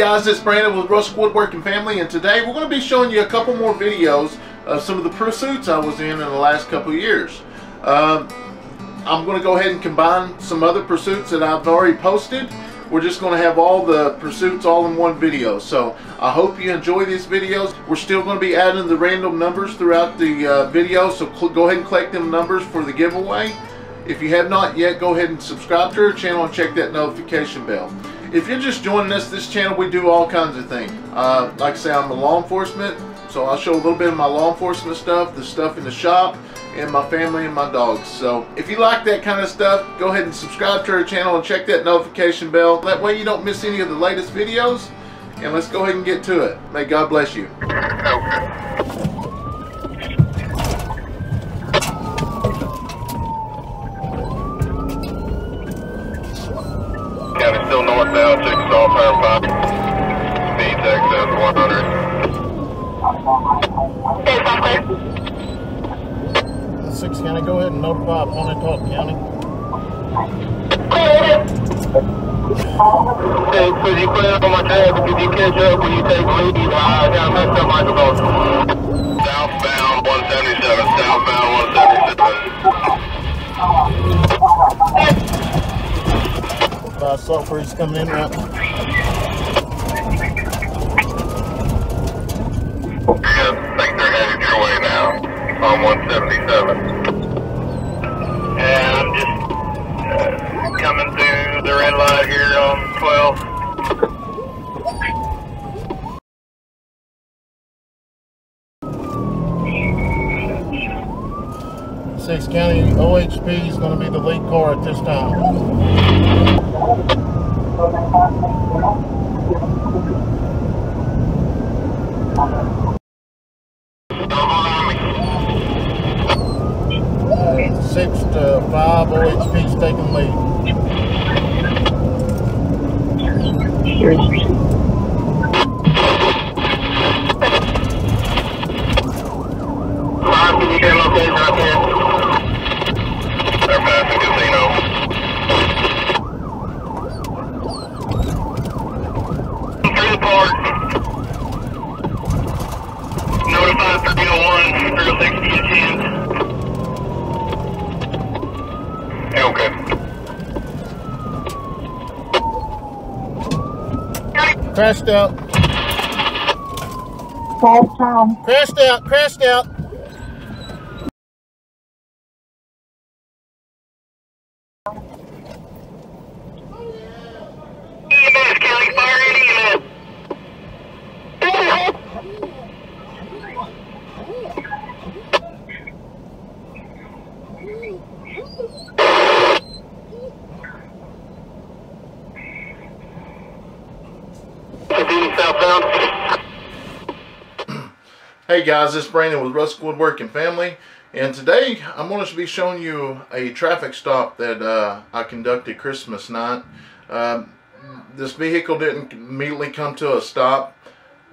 guys, it's Brandon with Rusk Woodworking Family, and today we're going to be showing you a couple more videos of some of the pursuits I was in in the last couple years. Um, I'm going to go ahead and combine some other pursuits that I've already posted. We're just going to have all the pursuits all in one video. So I hope you enjoy these videos. We're still going to be adding the random numbers throughout the uh, video, so go ahead and collect them numbers for the giveaway. If you have not yet, go ahead and subscribe to our channel and check that notification bell. If you're just joining us, this channel, we do all kinds of things. Uh, like I say, I'm a law enforcement, so I'll show a little bit of my law enforcement stuff, the stuff in the shop, and my family and my dogs. So if you like that kind of stuff, go ahead and subscribe to our channel and check that notification bell. That way you don't miss any of the latest videos. And let's go ahead and get to it. May God bless you. Six County, go ahead and notify Pontotoc County. Hey, could you put it on my tab? Could you catch up when you take lead? Uh, I got messed up microphone. Southbound 177, southbound 177. Uh, Sulphur's coming in right now. I think they're headed your way now on 177. OHP is going to be the lead car at this time. Uh, six to five OHP is taking lead. Ron, can you get location up here? They're passing casino. Through the park. Notify 301, 306 to your chance. Okay. Crashed out. Crashed out. Crashed out. Hey guys, this is Brandon with Rusk Woodworking Family, and today I'm going to be showing you a traffic stop that uh, I conducted Christmas night. Um, this vehicle didn't immediately come to a stop.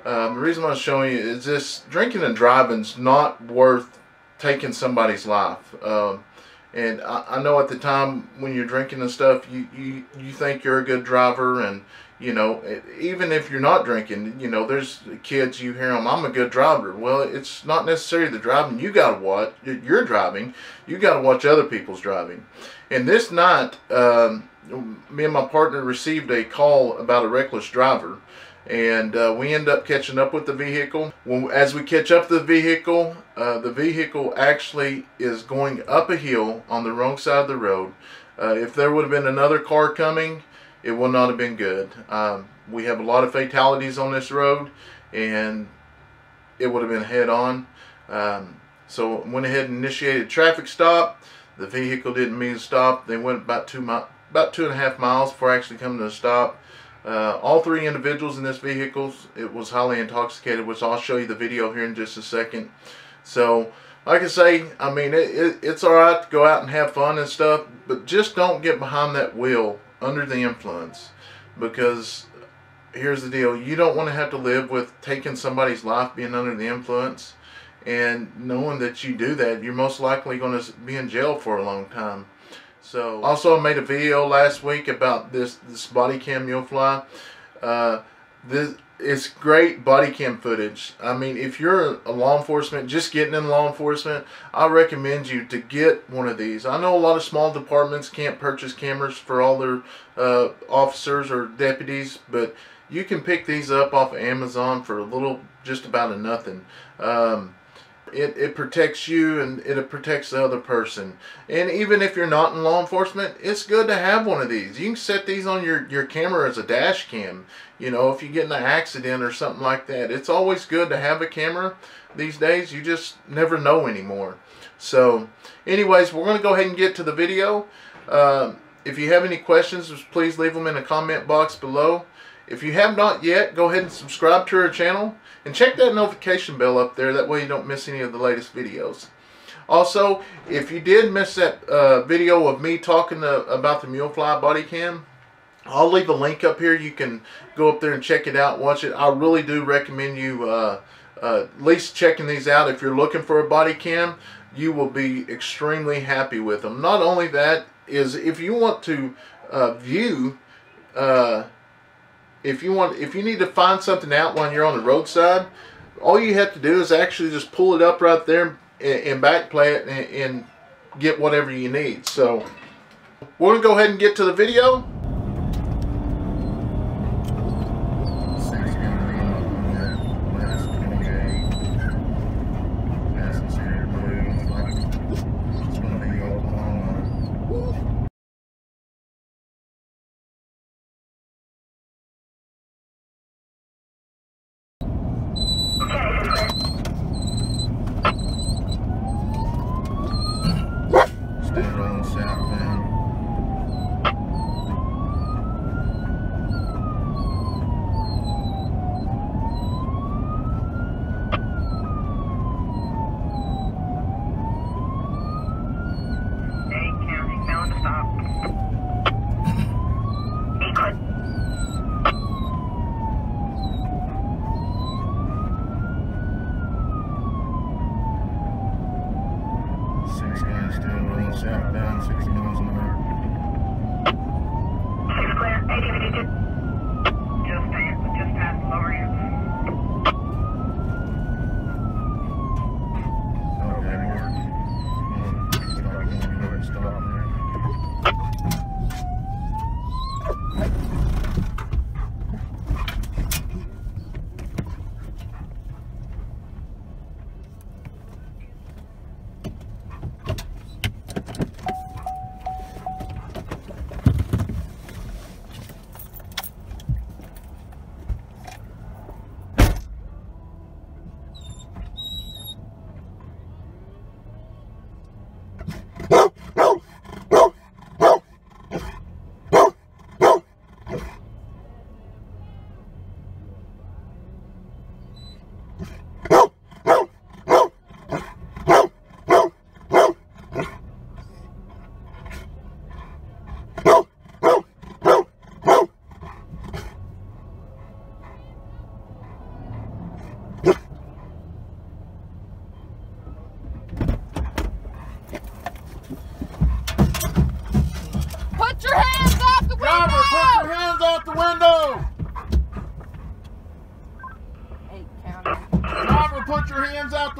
Um, the reason I'm showing you is this drinking and driving is not worth taking somebody's life. Um, and I, I know at the time when you're drinking and stuff, you, you, you think you're a good driver and you know, even if you're not drinking, you know, there's kids you hear them, I'm a good driver. Well, it's not necessarily the driving you got to watch. You're driving. You got to watch other people's driving. And this night, um, me and my partner received a call about a reckless driver. And uh, we end up catching up with the vehicle. When, as we catch up the vehicle, uh, the vehicle actually is going up a hill on the wrong side of the road. Uh, if there would have been another car coming, it would not have been good. Um, we have a lot of fatalities on this road, and it would have been head on. Um, so went ahead and initiated traffic stop. The vehicle didn't mean to stop. They went about two mi- about two and a half miles before actually coming to a stop. Uh, all three individuals in this vehicle, it was highly intoxicated, which I'll show you the video here in just a second. So, like I say, I mean, it, it, it's all right to go out and have fun and stuff, but just don't get behind that wheel under the influence because here's the deal you don't want to have to live with taking somebody's life being under the influence and knowing that you do that you're most likely going to be in jail for a long time So also I made a video last week about this this body cam MIUFLY. Uh, this it's great body cam footage. I mean, if you're a law enforcement, just getting in law enforcement, I recommend you to get one of these. I know a lot of small departments can't purchase cameras for all their uh, officers or deputies, but you can pick these up off of Amazon for a little, just about a nothing. Um, it, it protects you and it protects the other person. And even if you're not in law enforcement, it's good to have one of these. You can set these on your, your camera as a dash cam. You know, if you get in an accident or something like that. It's always good to have a camera these days. You just never know anymore. So, anyways, we're going to go ahead and get to the video. Uh, if you have any questions, please leave them in the comment box below. If you have not yet, go ahead and subscribe to our channel and check that notification bell up there. That way you don't miss any of the latest videos. Also, if you did miss that uh, video of me talking to, about the MIUFLY body cam, I'll leave a link up here. You can go up there and check it out, watch it. I really do recommend you uh, uh, at least checking these out. If you're looking for a body cam, you will be extremely happy with them. Not only that, is if you want to uh, view uh, if you want if you need to find something out when you're on the roadside all you have to do is actually just pull it up right there and, and backplay it and, and get whatever you need. So we're gonna go ahead and get to the video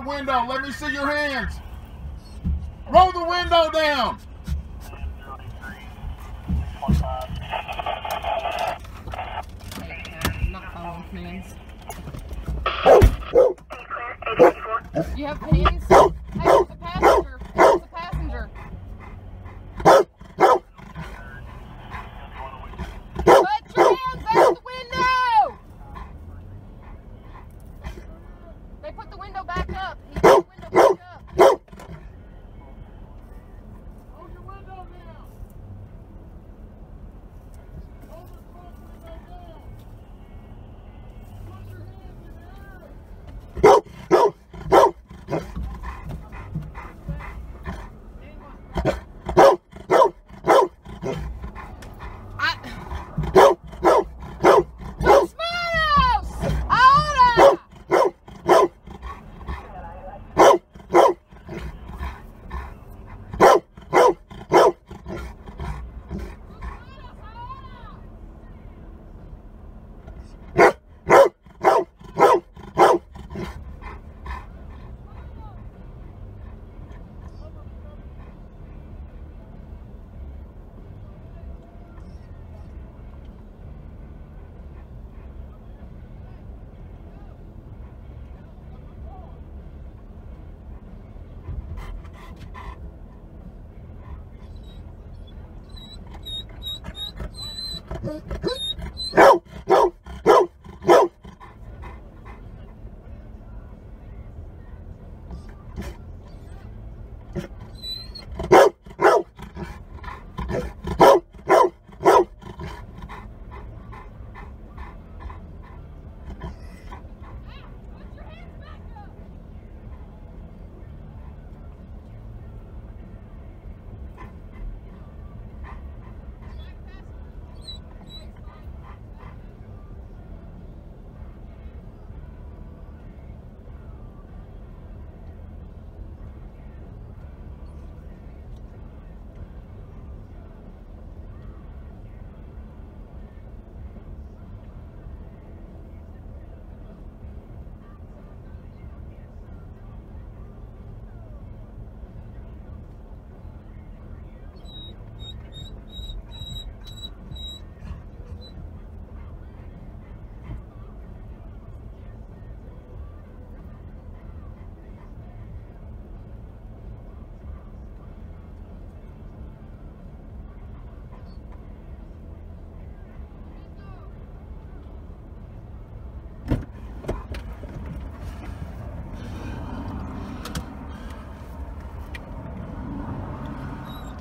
window. Let me see your hands. Roll the window down. Eight county. Not following commands. You have pins?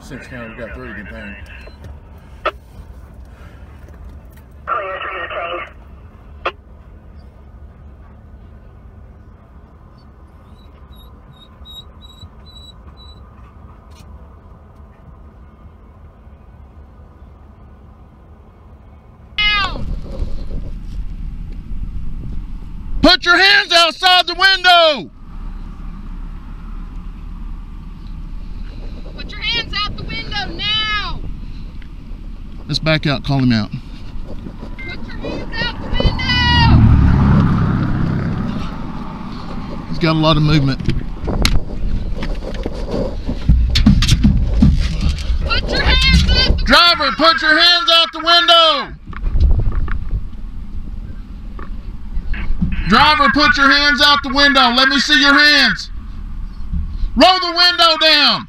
Six county, we got three three detained. Put your hands outside the window! Put your hands out the window now! Let's back out, call him out. Out! He's got a lot of movement. Put Driver, put your hands out the window! Driver, put your hands out the window. Let me see your hands. Roll the window down.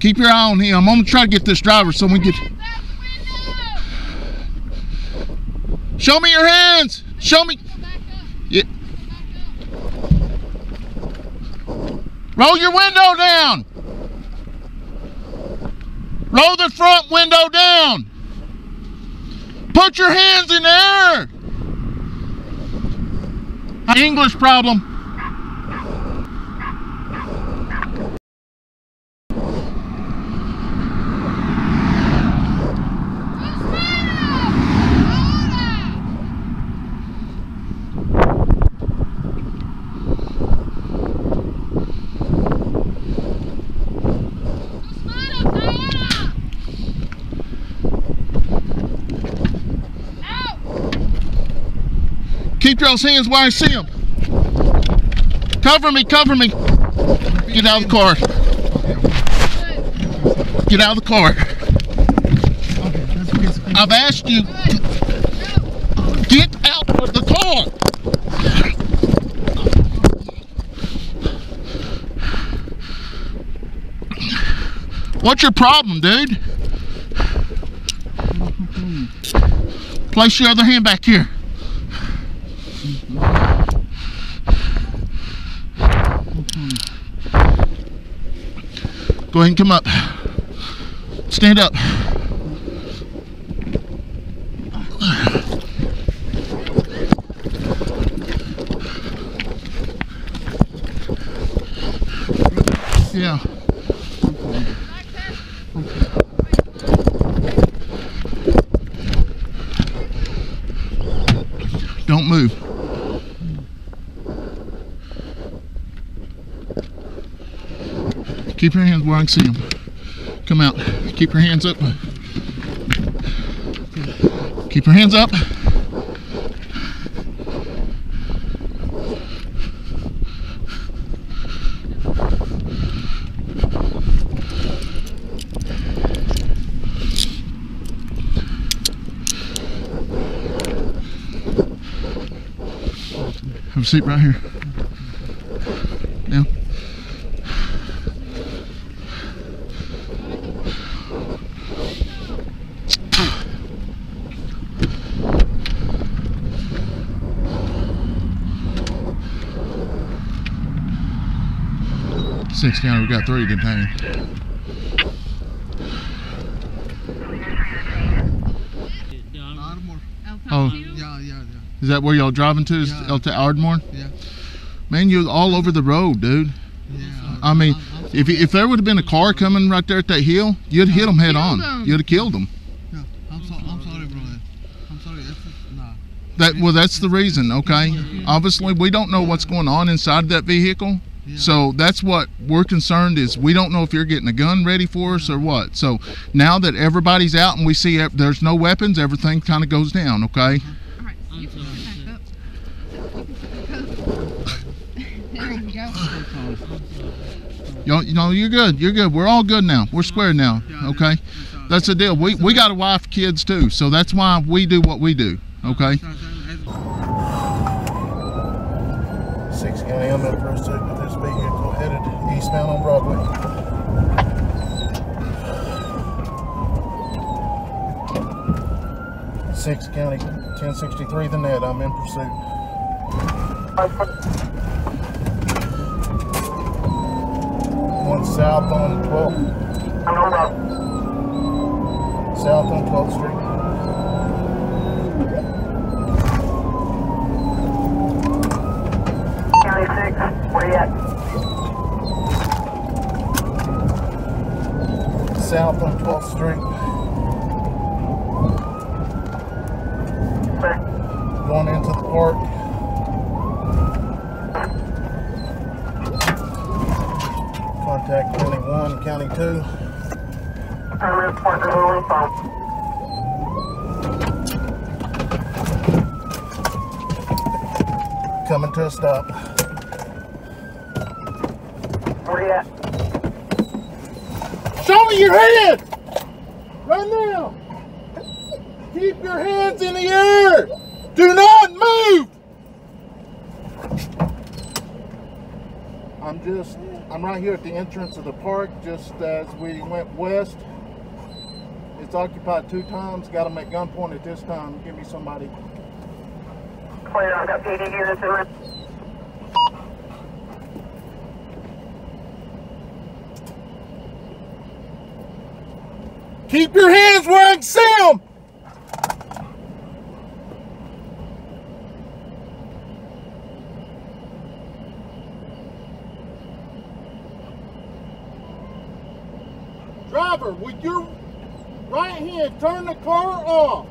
Keep your eye on him. I'm gonna try to get this driver so we get. Show me your hands. Show me. Yeah. Roll your window down. Roll the front window down. Put your hands in the air. English problem. Those hands where I see them. Cover me, cover me. Get out of the car. Get out of the car. I've asked you, get out of the car. What's your problem, dude? Place your other hand back here. Go ahead and come up. Stand up. Yeah. Don't move. Keep your hands where I can see them. Come out. Keep your hands up. Keep your hands up. Have a seat right here. County, we got three detained. Oh, Yeah, yeah, yeah. is that where y'all driving to? Is Yeah. To Ardmore? Yeah. Man, you're all over the road, dude. Yeah. I mean, I'm- I'm if if there would have been a car coming right there at that hill, you'd hit them head on. Killed 'em. You'd have killed them. Yeah, I'm, so, I'm sorry, brother. I'm sorry. It's nah. That well, that's the reason. Okay, obviously we don't know what's going on inside that vehicle. Yeah. So that's what we're concerned is we don't know if you're getting a gun ready for us or what. So now that everybody's out and we see there's no weapons, everything kind of goes down. Okay. Uh-huh. All right, you can back up. There you go. You know, you're good. You're good. We're all good now. We're square now. Okay. That's the deal. We we got a wife, kids too. So that's why we do what we do. Okay. County, I'm in pursuit with this vehicle headed eastbound on Broadway. Six County, 1063 the net, I'm in pursuit. One south on 12th, south on 12th Street. County 6, where you at? South on 12th Street, going into the park. Contact County 1, County 2. Permanent partner rolling phone. Coming to a stop. Where you at? Show me your hands! Right now! Keep your hands in the air! Do not move! I'm just, I'm right here at the entrance of the park, just as we went west. It's occupied two times, got them at gunpoint at this time. Give me somebody. I've got PD units in Keep your hands where I can see them! Driver, with your right hand, turn the car off.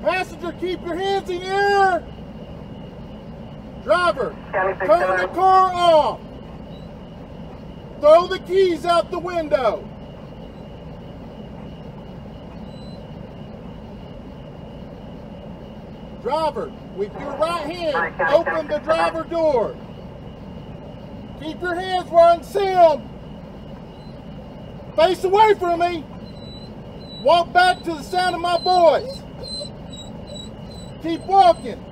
Passenger, keep your hands in the air. Driver, turn the car off. Throw the keys out the window. Driver, with your right hand, open the driver door. Keep your hands where I can see them. Face away from me. Walk back to the sound of my voice. Keep walking.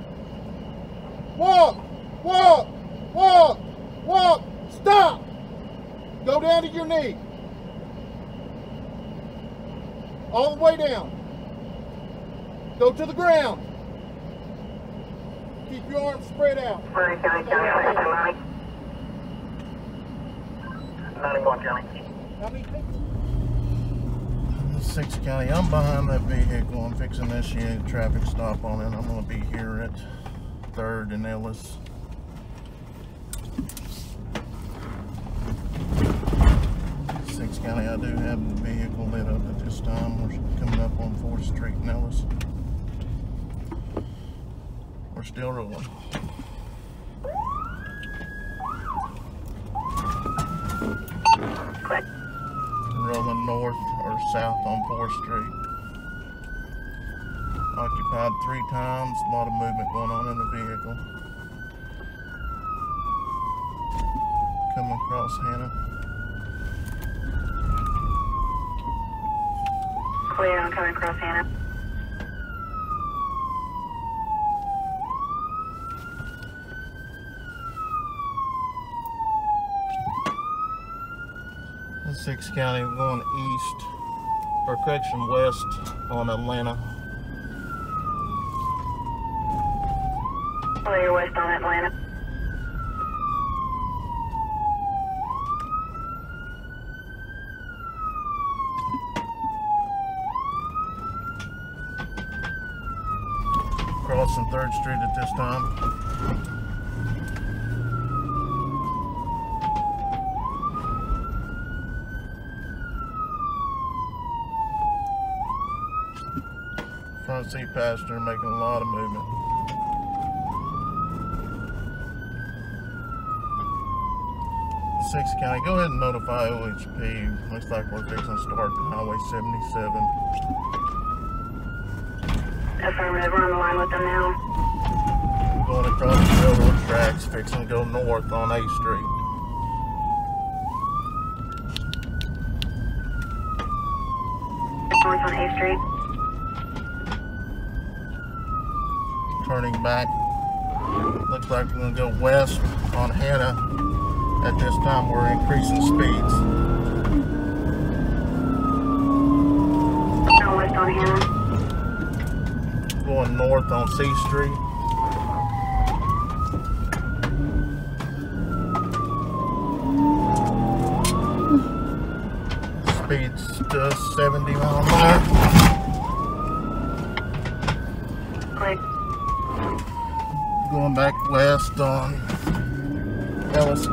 Walk, walk, walk, walk. Stop. Go down to your knee. All the way down. Go to the ground. Keep your arms spread out. County, County 6, County. How many? Six County, I'm behind that vehicle. I'm fixing to initiate a traffic stop on it. I'm gonna be here at Third and Ellis. Six County, I do have the vehicle lit up at this time. We're coming up on Fourth Street in Ellis. We're still rolling. Rolling north or south on Fourth Street. Occupied three times. A lot of movement going on in the vehicle. Coming across Hannah. clear on coming across Hannah. Six County, we're going east, or correction, west on Atlanta. Clear west on Atlanta. straight at this time. front seat passenger making a lot of movement. Six County, go ahead and notify OHP. Looks like we're fixing to start Highway 77. Affirmative, we're on the line with them now. Going across the railroad tracks, fixing to go north on A Street. North on A Street. Turning back. Looks like we're going to go west on Hannah. At this time, we're increasing speeds. Go west on Hannah going north on C Street. Speed's just 70 miles an hour. Going back west on Ellis.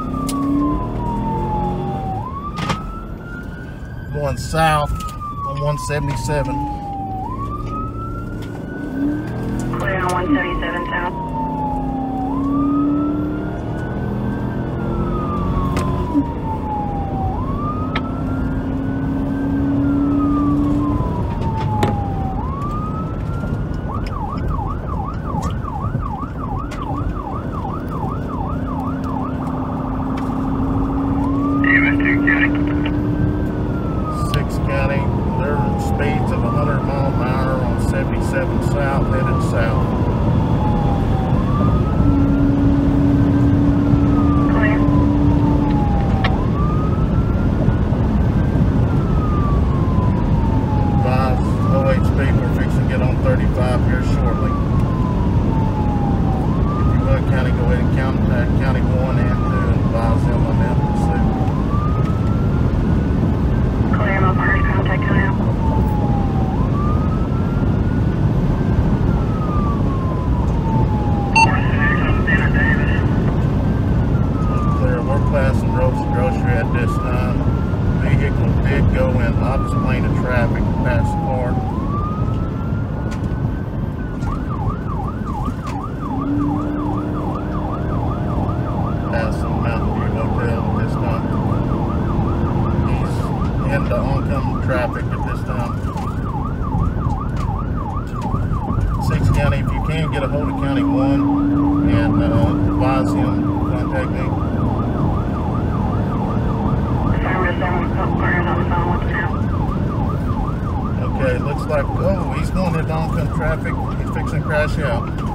Going south on 177. like, whoa, he's going to Donkin traffic. He's fixing to crash out.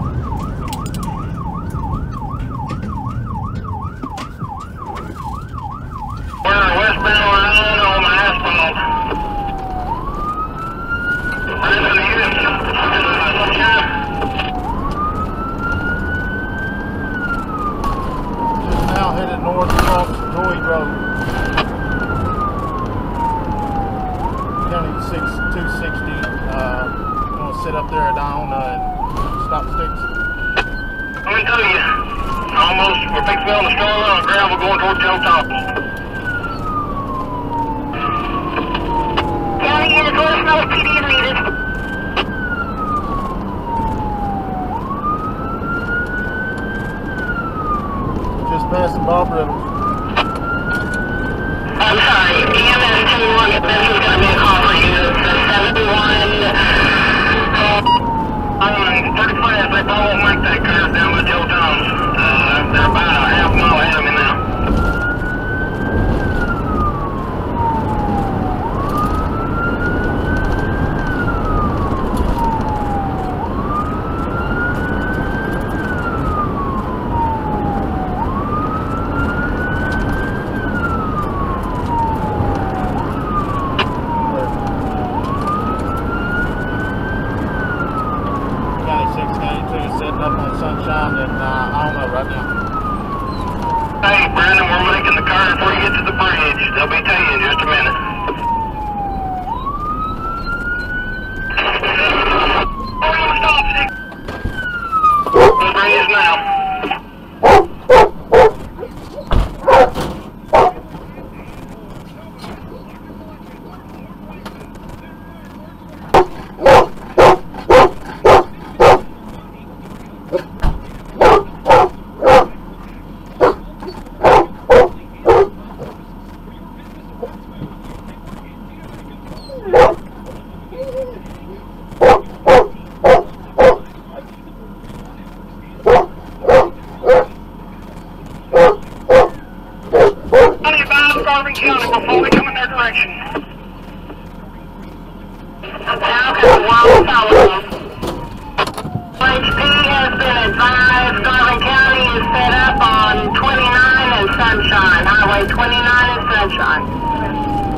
Sunshine.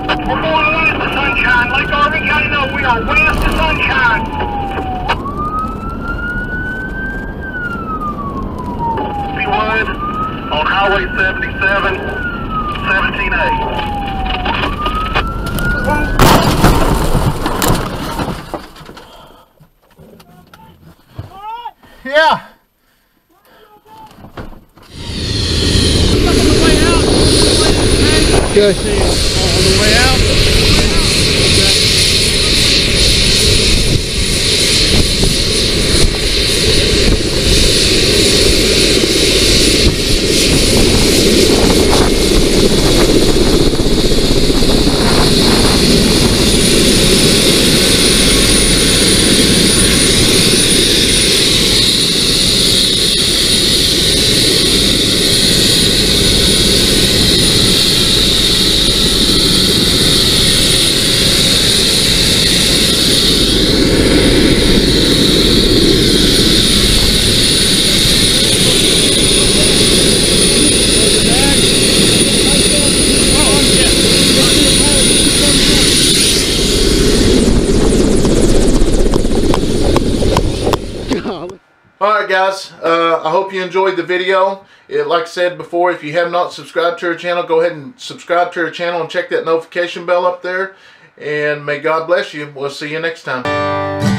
We're going west to Sunshine. Let Garvin County know we are west to Sunshine. Wood on Highway 77, 17A. Yeah. Okay. On the way out. Alright guys, uh, I hope you enjoyed the video. It, like I said before, if you have not subscribed to our channel, go ahead and subscribe to our channel and check that notification bell up there. And may God bless you. We'll see you next time.